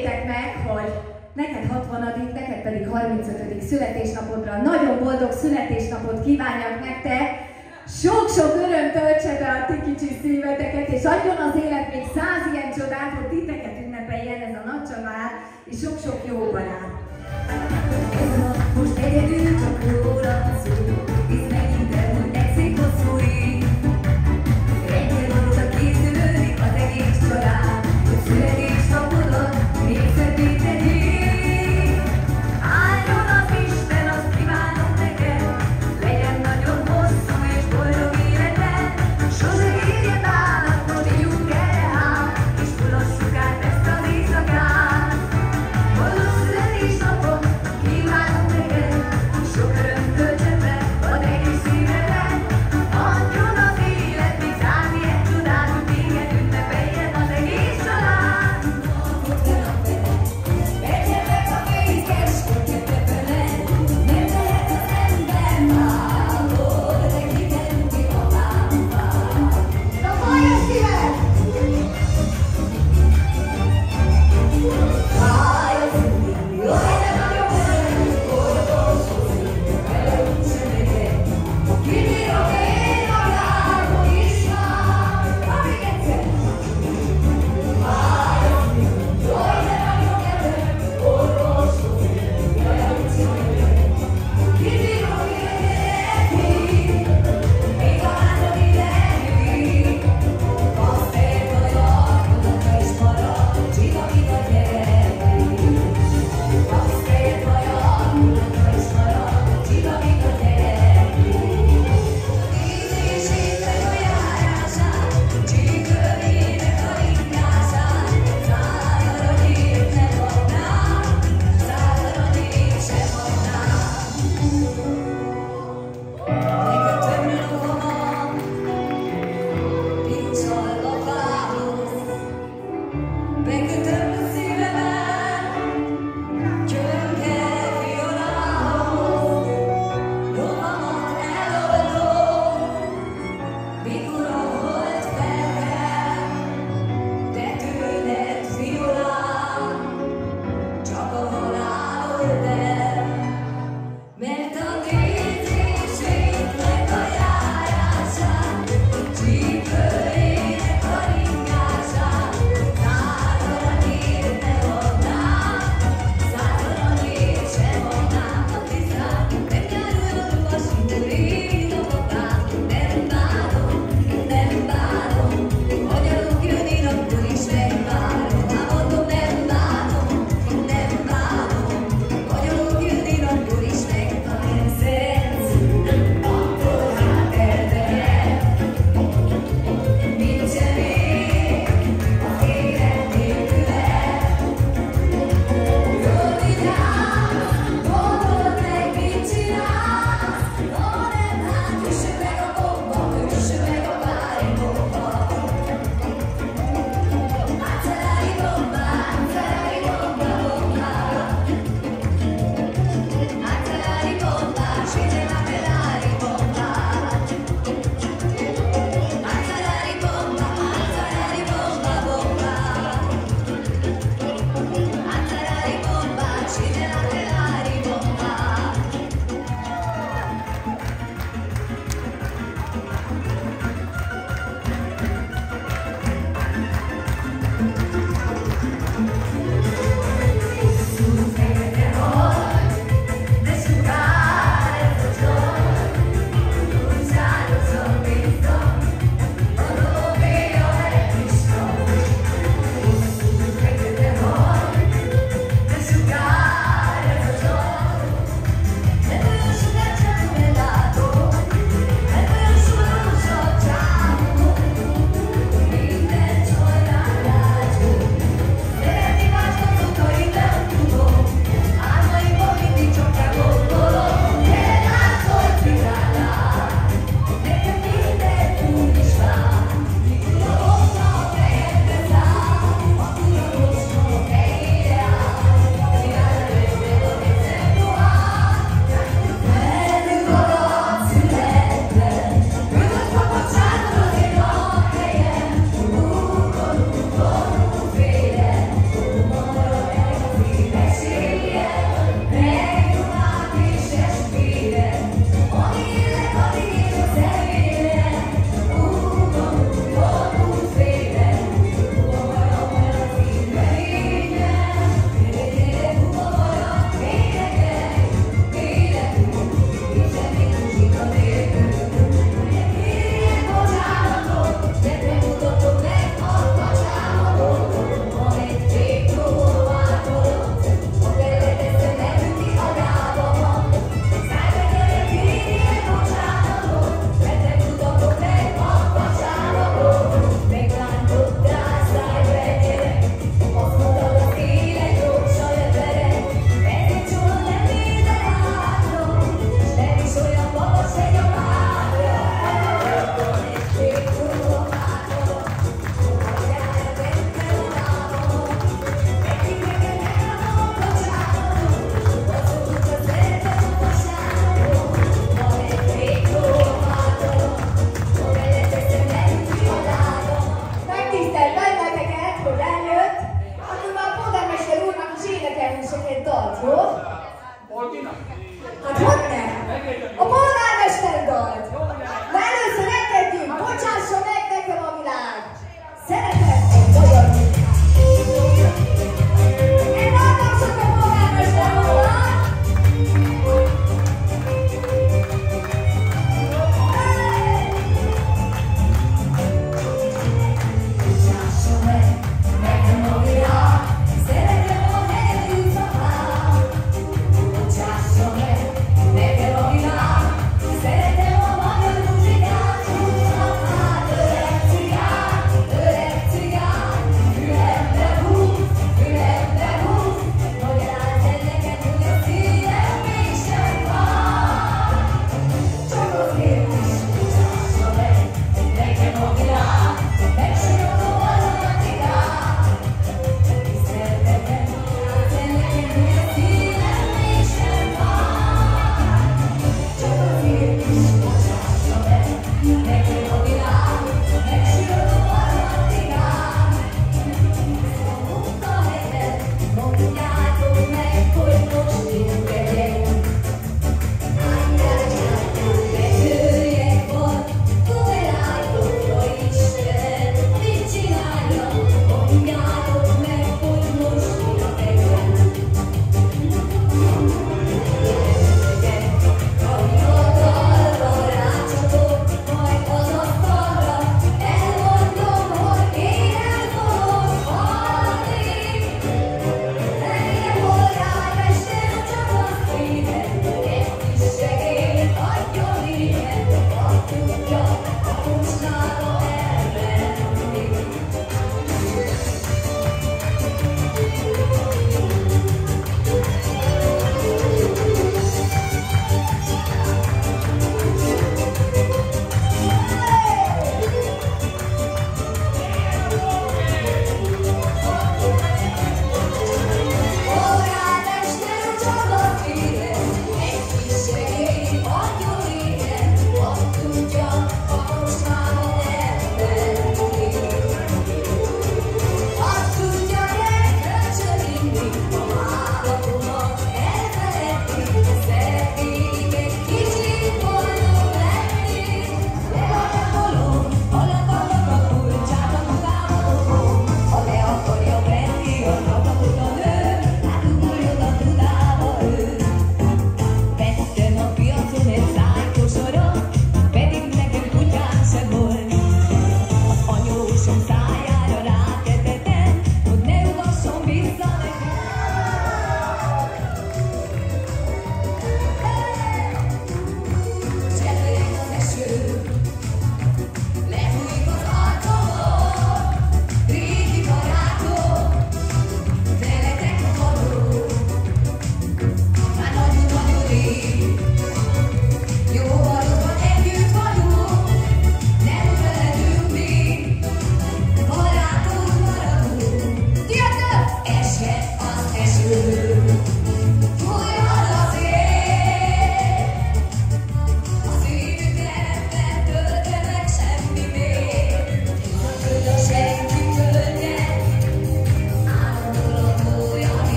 engedjétek meg, hogy neked 60 neked pedig 35. születésnapodra nagyon boldog születésnapot kívánjak nektek, sok-sok öröm töltse be a ti kicsi szíveteket, és adjon az élet még száz ilyen csodát, hogy titeket ünnepeljen ez a nagy család, és sok-sok jó barát. Most egyedül csak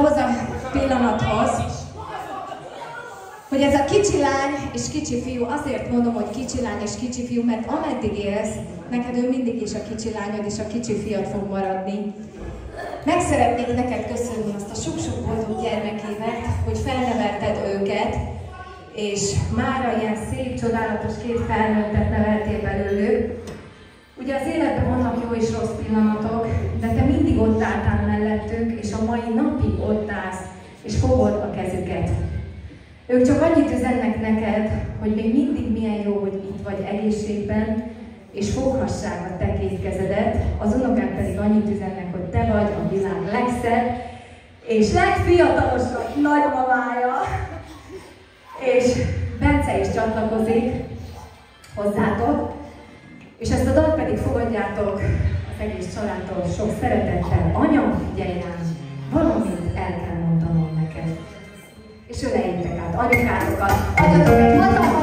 ahhoz a pillanathoz, hogy ez a kicsi lány és kicsi fiú, azért mondom, hogy kicsi lány és kicsi fiú, mert ameddig élsz, neked ő mindig is a kicsi lányod és a kicsi fiad fog maradni. Meg szeretnék neked köszönni azt a sok-sok boldog gyermekévet, hogy felnevelted őket, és mára ilyen szép, csodálatos két felnőttet neveltél belőlük. Ugye az életben vannak jó és rossz pillanatok, de te mindig ott álltál mellettük, és a mai napig ott állsz, és fogod a kezüket. Ők csak annyit üzennek neked, hogy még mindig milyen jó, hogy itt vagy egészségben, és foghassák a te két kezedet, az unokák pedig annyit üzennek, hogy te vagy a világ legszebb, és legfiatalosabb nagymamája, és Bence is csatlakozik hozzátok, és ezt a dalt pedig fogadjátok egész családtól sok szeretettel. Anya, figyelj rám, valamit el kell mondanom neked. És ölejétek át anyukátokat, adjatok egy hatalmas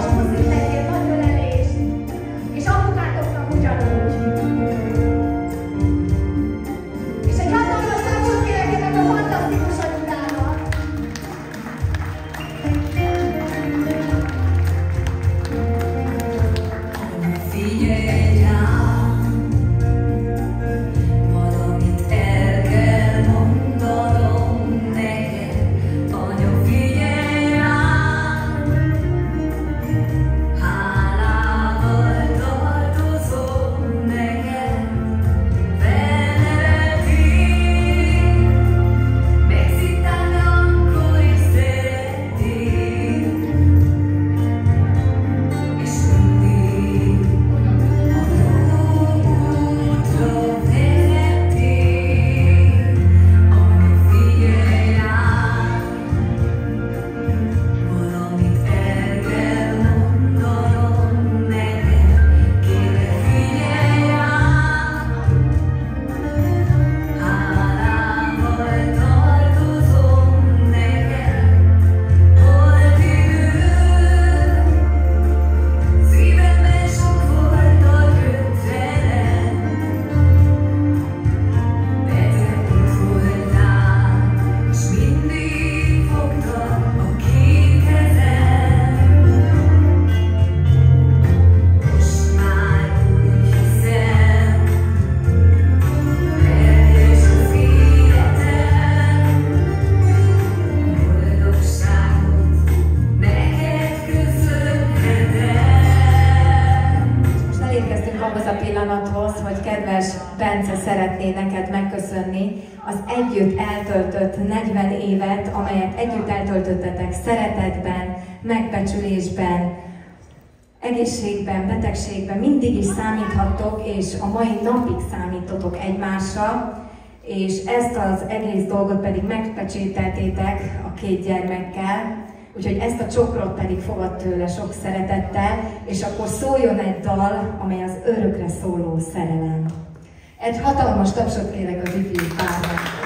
szeretné neked megköszönni az együtt eltöltött 40 évet, amelyet együtt eltöltöttetek szeretetben, megbecsülésben, egészségben, betegségben, mindig is számíthattok, és a mai napig számítotok egymásra, és ezt az egész dolgot pedig megpecsételtétek a két gyermekkel, úgyhogy ezt a csokrot pedig fogad tőle sok szeretettel, és akkor szóljon egy dal, amely az örökre szóló szerelem. Egy hatalmas tapsot kérek az ifjú párnak.